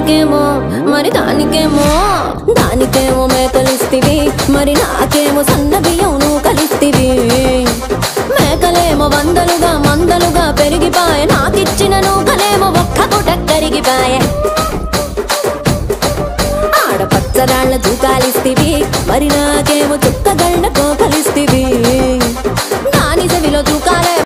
దానికేమో మరి దానికేమో? దానికేమో మేకలిస్తివి మరి నాకేమో సన్న బియ్యం నువ్వు కలిస్తివి. మేకలేమో వందలుగా మందలుగా పెరిగిపాయ నాకిచ్చిన నూకలేమో ఒక్క పూట కరిగిపాయ. ఆడపచ్చరాళ్ళ దూకాలిస్తివి మరి నా